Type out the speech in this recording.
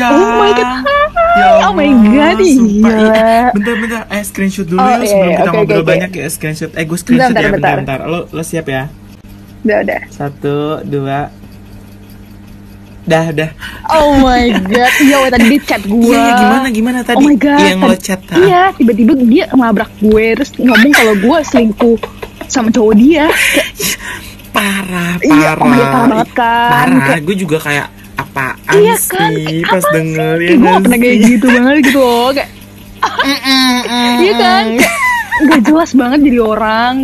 Cah. Oh my god. Ya Oh my Allah, God, sumpah. iya. Ih, Bentar, bentar. Eh, screenshot dulu Oh, iya, sebelum iya. kita Oke, ngobrol oke. banyak ya screenshot. Eh, gue screenshot Bentar, ya, bentar, bentar. bentar. Lo, lo siap ya? Udah, udah. Satu, dua. Dah, dah. Oh my god. Iya, weh, tadi dia chat gue. Iya, iya, gimana, gimana tadi? Oh my god. Yang lo chat, ha? Iya, tiba-tiba dia ngelabrak gue terus ngomong kalau gue selingkuh sama cowok dia. Kayak, Parah, parah. Iya, oh God, parah banget kan. Parah, gue juga kayak apaan iya sih kan? Kayak pas apa denger sih? ya gue gak pernah kayak gitu banget gitu loh. Kayak, iya kan? Gak jelas banget jadi orang.